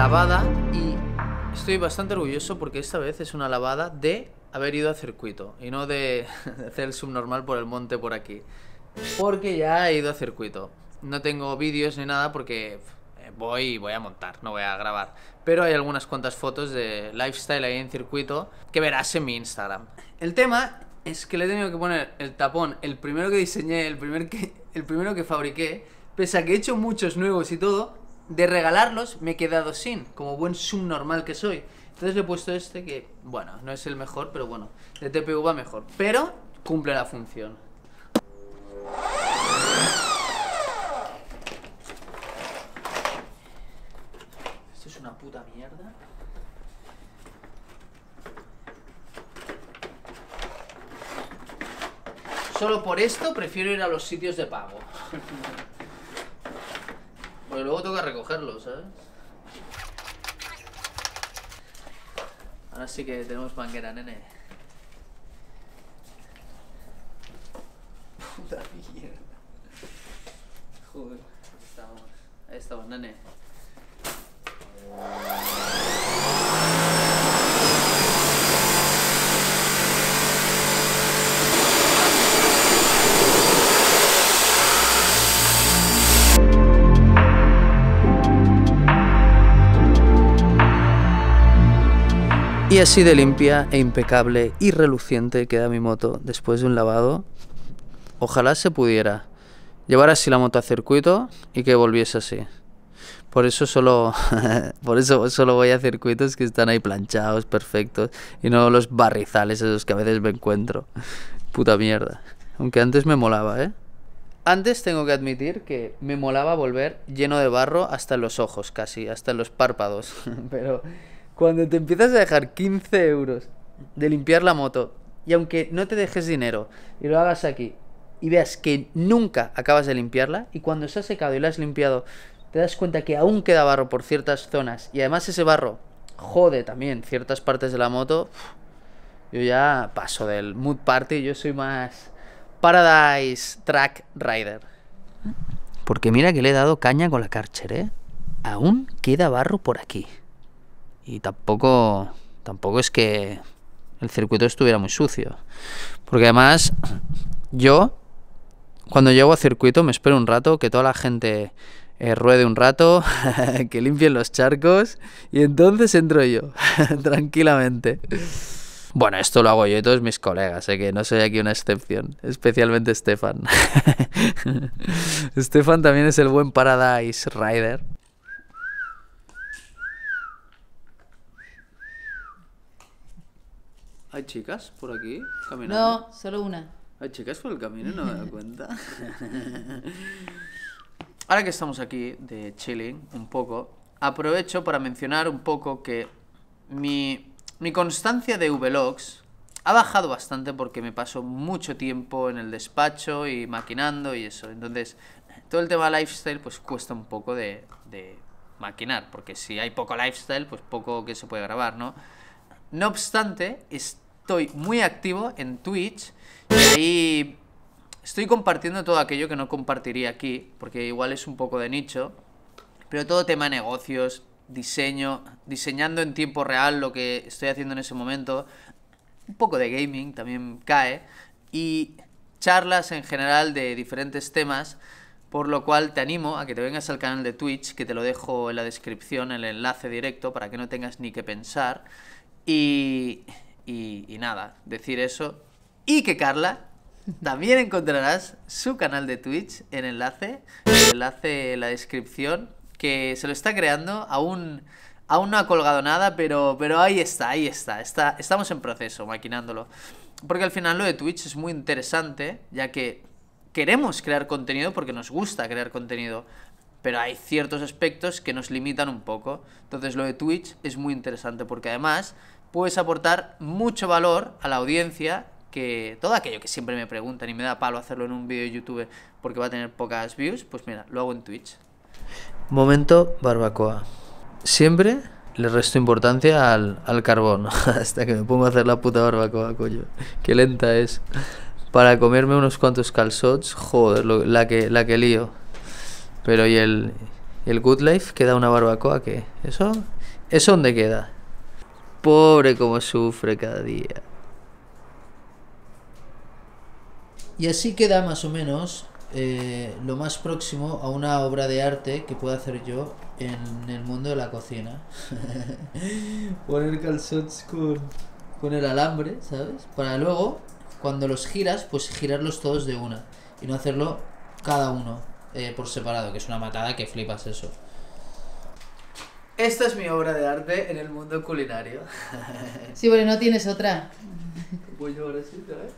lavada y estoy bastante orgulloso porque esta vez es una lavada de haber ido a circuito y no de, hacer el subnormal por el monte por aquí. Porque ya he ido a circuito. No tengo vídeos ni nada porque eh, voy voy a montar, no voy a grabar. Pero hay algunas cuantas fotos de lifestyle ahí en circuito que verás en mi Instagram. El tema es que le he tenido que poner el tapón, el primero que diseñé, el, primer que, el primero que fabriqué, pese a que he hecho muchos nuevos y todo, de regalarlos me he quedado sin, como buen subnormal que soy. Entonces le he puesto este que, bueno, no es el mejor, pero bueno, de TPU va mejor. Pero cumple la función. Esto es una puta mierda. Solo por esto prefiero ir a los sitios de pago. Porque luego tengo que recogerlo, ¿sabes? Ahora sí que tenemos manguera, nene. Y así de limpia e impecable y reluciente queda mi moto después de un lavado. Ojalá se pudiera llevar así la moto a circuito y que volviese así. Por eso solo por eso solo voy a circuitos que están ahí planchados, perfectos y no los barrizales esos que a veces me encuentro. Puta mierda. Aunque antes me molaba, ¿eh? Antes tengo que admitir que me molaba volver lleno de barro hasta en los ojos, casi, hasta en los párpados. Pero cuando te empiezas a dejar 15 euros de limpiar la moto, y aunque no te dejes dinero y lo hagas aquí, y veas que nunca acabas de limpiarla, y cuando se ha secado y la has limpiado, te das cuenta que aún queda barro por ciertas zonas, y además ese barro jode también ciertas partes de la moto, yo ya paso del mood party, yo soy más Paradise Track Rider. Porque mira que le he dado caña con la Karcher, ¿eh? Aún queda barro por aquí. Y tampoco, tampoco es que el circuito estuviera muy sucio. Porque además, yo, cuando llego a circuito, me espero un rato que toda la gente eh, ruede un rato, que limpien los charcos, y entonces entro yo, tranquilamente. Bueno, esto lo hago yo y todos mis colegas, sé que no soy aquí una excepción, especialmente Stefan. Stefan también es el buen Paradise Rider. ¿Hay chicas por aquí caminando? No, solo una. ¿Hay chicas por el camino? No me doy cuenta. Ahora que estamos aquí de chilling un poco, aprovecho para mencionar un poco que mi, mi constancia de vlogs ha bajado bastante porque me paso mucho tiempo en el despacho y maquinando y eso. Entonces, todo el tema lifestyle pues cuesta un poco de, de maquinar, porque si hay poco lifestyle, pues poco que se puede grabar, ¿no? No obstante, estoy muy activo en Twitch y ahí estoy compartiendo todo aquello que no compartiría aquí, porque igual es un poco de nicho, pero todo tema de negocios, diseño, diseñando en tiempo real lo que estoy haciendo en ese momento, un poco de gaming también cae, y charlas en general de diferentes temas, por lo cual te animo a que te vengas al canal de Twitch, que te lo dejo en la descripción, el enlace directo, para que no tengas ni que pensar. Y, y, nada, decir eso. Y que Carla, también encontrarás su canal de Twitch en enlace, el enlace en la descripción, que se lo está creando, aún, aún no ha colgado nada, pero, pero ahí está, ahí está, está, estamos en proceso, maquinándolo. Porque al final lo de Twitch es muy interesante, ya que queremos crear contenido porque nos gusta crear contenido, pero hay ciertos aspectos que nos limitan un poco. Entonces lo de Twitch es muy interesante porque además puedes aportar mucho valor a la audiencia que todo aquello que siempre me preguntan y me da palo hacerlo en un vídeo de YouTube porque va a tener pocas views, pues mira, lo hago en Twitch. Momento barbacoa. Siempre le resto importancia al, al carbón hasta que me pongo a hacer la puta barbacoa, coño. Qué lenta es. Para comerme unos cuantos calzots, joder, la, que, la que lío. Pero y el, el Good Life queda una barbacoa que... ¿Eso? ¿Eso dónde queda? Pobre como sufre cada día. Y así queda más o menos eh, lo más próximo a una obra de arte que puedo hacer yo en el mundo de la cocina. Poner calzots con, con el alambre, ¿sabes? Para luego, cuando los giras, pues girarlos todos de una. Y no hacerlo cada uno eh, por separado, que es una matada que flipas eso. Esta es mi obra de arte en el mundo culinario. Sí, bueno, no tienes otra. Voy yo ahora sí, ¿eh?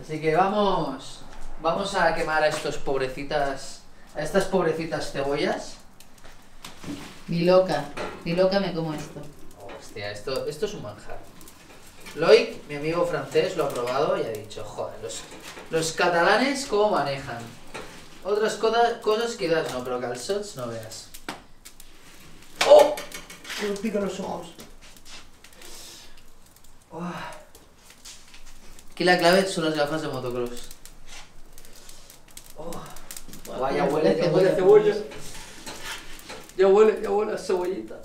Así que vamos, vamos a quemar a estos pobrecitas, a estas pobrecitas cebollas. Ni loca, ni loca me como esto. Hostia, esto, esto es un manjar. Loic, mi amigo francés, lo ha probado y ha dicho, joder, los, los catalanes cómo manejan. Otras coda- cosas quizás no, pero calzots no veas. ¡Oh! Me pican los ojos. Uah. Aquí la clave son las gafas de motocross. Oh. Guau, ya huele, ya huele a cebolla. Ya huele, ya huele a cebollita.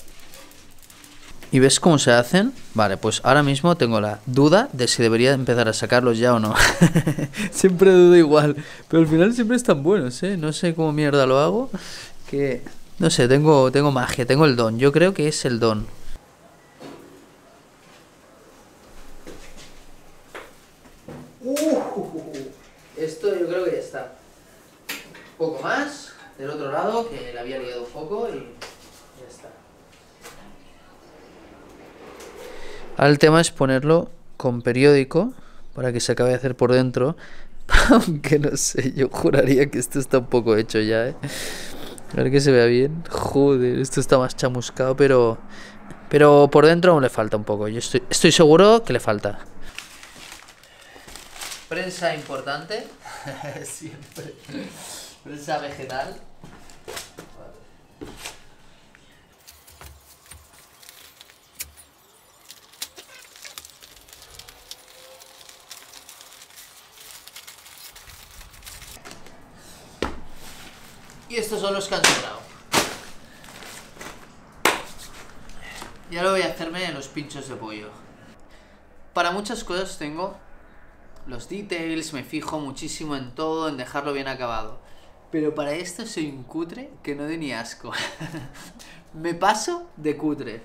¿Y ves cómo se hacen? Vale, pues ahora mismo tengo la duda de si debería empezar a sacarlos ya o no. siempre dudo igual, pero al final siempre están buenos, ¿eh? No sé cómo mierda lo hago, que... No sé, tengo, tengo magia, tengo el don. Yo creo que es el don. esto yo creo que ya está. Poco más del otro lado, que le había liado un poco y ya está. Ahora el tema es ponerlo con periódico para que se acabe de hacer por dentro. Aunque no sé, yo juraría que esto está un poco hecho ya, ¿eh? A ver que se vea bien. Joder, esto está más chamuscado, pero... Pero por dentro aún le falta un poco. Yo estoy, estoy seguro que le falta. Prensa importante. Siempre. Prensa vegetal. Y estos son los que han sobrado. Y ahora voy a hacerme los pinchos de pollo. Para muchas cosas tengo los details, me fijo muchísimo en todo, en dejarlo bien acabado. Pero para esto soy un cutre que no de ni asco. me paso de cutre.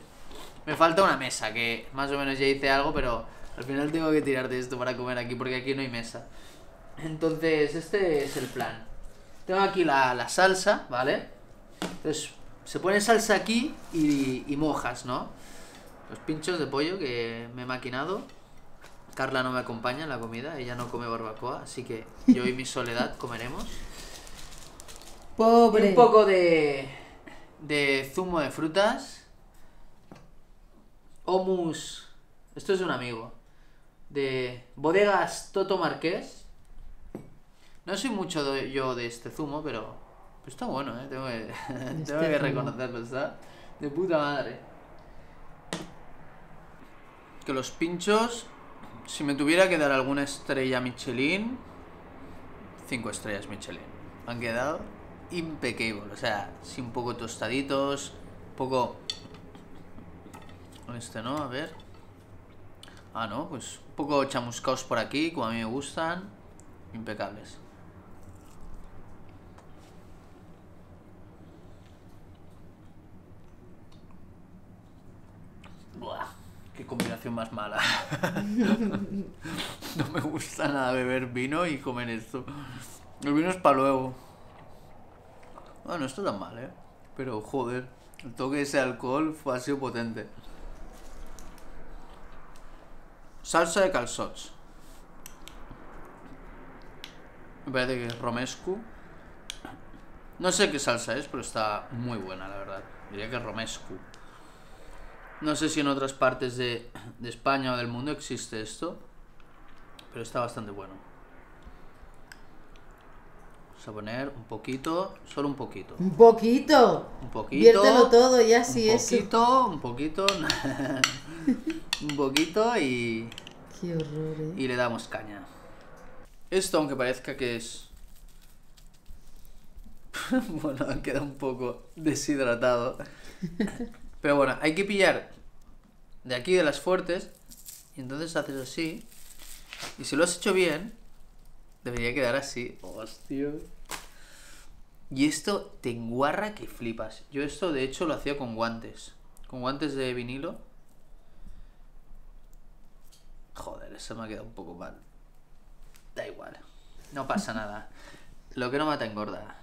Me falta una mesa, que más o menos ya hice algo, pero al final tengo que tirar de esto para comer aquí, porque aquí no hay mesa. Entonces, este es el plan. Tengo aquí la, la salsa, ¿vale? Entonces, se pone salsa aquí y, y mojas, ¿no? Los pinchos de pollo que me he maquinado. Carla no me acompaña en la comida, ella no come barbacoa, así que yo y mi soledad comeremos. Y un poco de, de zumo de frutas. Omus. Esto es de un amigo. De bodegas Toto Marqués. No soy mucho de- yo de este zumo, pero, está bueno, ¿eh? Tengo que, tengo este que reconocerlo, está de puta madre. Que los pinchos, si me tuviera que dar alguna estrella Michelin, cinco estrellas Michelin. Han quedado impecable, o sea, sí un poco tostaditos, un poco... Este no, a ver. Ah, no, pues un poco chamuscados por aquí, como a mí me gustan. Impecables. Buah, qué más mala. no me gusta nada beber vino y comer esto. El vino es para luego. Bueno, no está tan mal, ¿eh? Pero joder, el toque de ese alcohol fue, ha sido potente. Salsa de calzots. Me parece que es romescu. No sé qué salsa es, pero está muy buena, la verdad. Diría que es romescu. No sé si en otras partes de, de España o del mundo existe esto, pero está bastante bueno. Vamos a poner un poquito, solo un poquito. Un poquito. Un poquito. Viértelo todo ya, sí, un eso. poquito, un poquito. un poquito y, Qué horror, eh. y le damos caña. Esto, aunque parezca que es bueno, queda un poco deshidratado. Pero bueno, hay que pillar de aquí de las fuertes y entonces haces así. Y si lo has hecho bien, debería quedar así. Hostia. Y esto te enguarra que flipas. Yo esto de hecho lo hacía con guantes. Con guantes de vinilo. Joder, eso me ha quedado un poco mal. Da igual. No pasa nada. Lo que no mata engorda.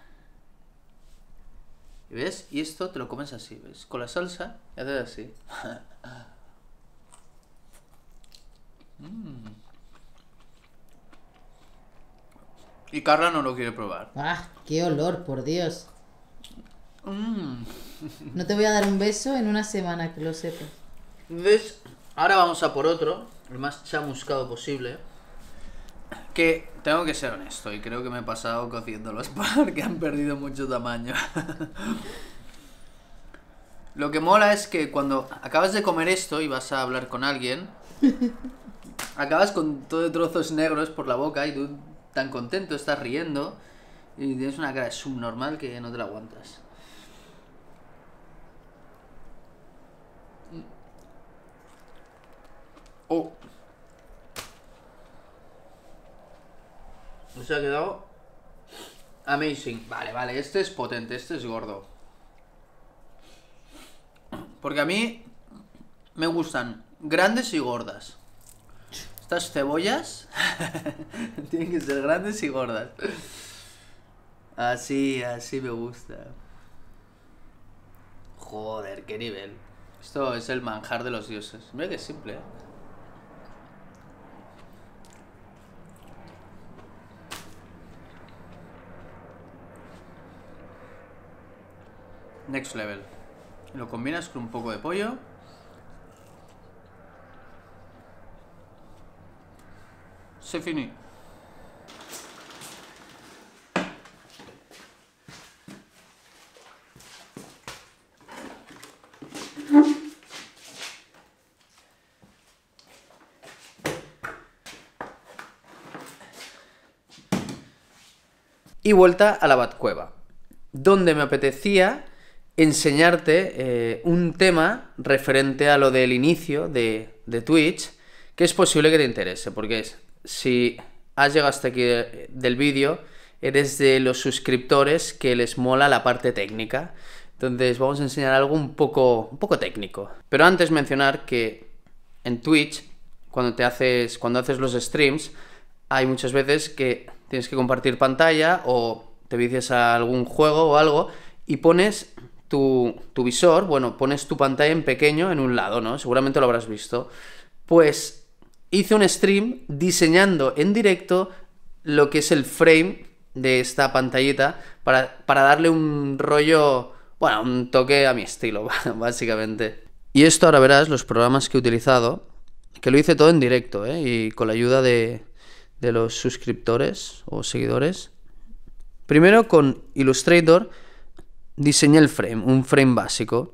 ¿Y ves? Y esto te lo comes así, ¿ves? Con la salsa y haces así. Mm. Y Carla no lo quiere probar. ¡Ah! ¡Qué olor, por Dios! Mm. No te voy a dar un beso en una semana, que lo sepas. ¿Ves? Ahora vamos a por otro, el más chamuscado posible. Que tengo que ser honesto y creo que me he pasado cociéndolos porque han perdido mucho tamaño. Lo que mola es que cuando acabas de comer esto y vas a hablar con alguien, acabas con todo de trozos negros por la boca y tú tan contento, estás riendo y tienes una cara subnormal que no te la aguantas. Oh. Se ha quedado amazing. Vale, vale, este es potente, este es gordo. Porque a mí me gustan grandes y gordas. Estas cebollas tienen que ser grandes y gordas. Así, así me gusta. Joder, qué nivel. Esto es el manjar de los dioses. Mira que simple, ¿eh? Next level. Lo combinas con un poco de pollo. Se fini. Y vuelta a la Batcueva, donde me apetecía enseñarte eh, un tema referente a lo del inicio de, de Twitch, que es posible que te interese, porque es, si has llegado hasta aquí de- del vídeo, eres de los suscriptores que les mola la parte técnica. Entonces vamos a enseñar algo un poco, un poco técnico. Pero antes mencionar que en Twitch, cuando te haces, cuando haces los streams, hay muchas veces que tienes que compartir pantalla o te vicias a algún juego o algo y pones tu, visor, bueno, pones tu pantalla en pequeño en un lado, ¿no? Seguramente lo habrás visto. Pues hice un stream diseñando en directo lo que es el frame de esta pantallita para, para darle un rollo, bueno, un toque a mi estilo, básicamente. Y esto ahora verás los programas que he utilizado, que lo hice todo en directo, ¿eh? Y con la ayuda de, de los suscriptores o seguidores. Primero con Illustrator diseñé el frame, un frame básico.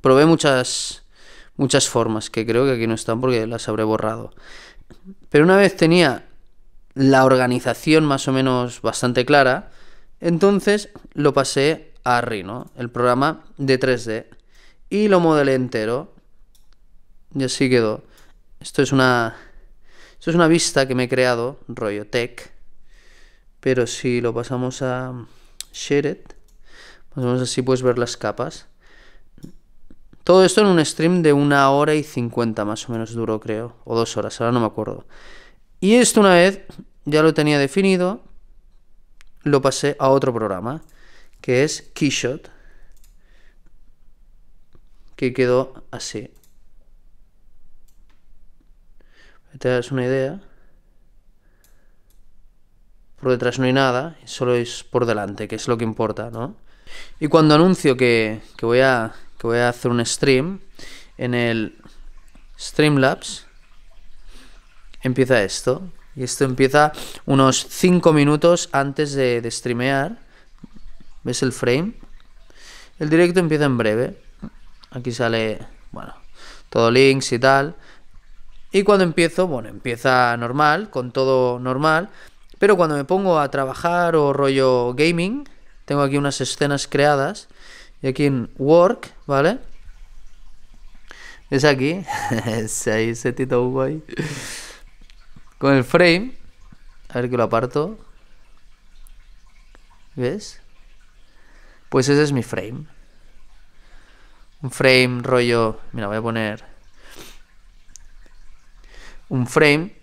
Probé muchas muchas formas que creo que aquí no están porque las habré borrado. Pero una vez tenía la organización más o menos bastante clara, entonces lo pasé a Rhino, el programa de 3D, y lo modelé entero. Y así quedó. Esto es una esto es una vista que me he creado, rollo tech, pero si lo pasamos a Shared, más o así puedes ver las capas. Todo esto en un stream de una hora y cincuenta más o menos duró, creo. O dos horas, ahora no me acuerdo. Y esto una vez ya lo tenía definido, lo pasé a otro programa, que es Keyshot, que quedó así. Te das una idea. Por detrás no hay nada, solo es por delante, que es lo que importa, ¿no? Y cuando anuncio que, que voy a que voy a hacer un stream en el Streamlabs empieza esto. Y esto empieza unos 5 minutos antes de, de streamear. Ves el frame el directo empieza en breve. Aquí sale bueno todo links y tal. Y cuando empiezo bueno empieza normal con todo normal. Pero cuando me pongo a trabajar o rollo gaming tengo aquí unas escenas creadas. Y aquí en Work, ¿vale? Es aquí. es ahí, ese Tito Hugo ahí. Con el frame. A ver que lo aparto. ¿Ves? Pues ese es mi frame. Un frame rollo... Mira, voy a poner... Un frame.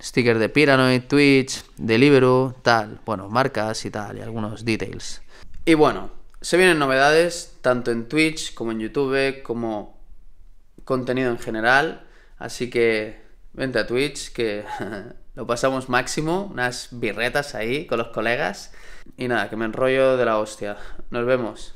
Sticker de Piranoid, Twitch, Deliveroo, tal. Bueno, marcas y tal. Y algunos details. Y bueno, se vienen novedades tanto en Twitch como en YouTube como contenido en general. Así que vente a Twitch que lo pasamos máximo. Unas birretas ahí con los colegas. Y nada, que me enrollo de la hostia. Nos vemos.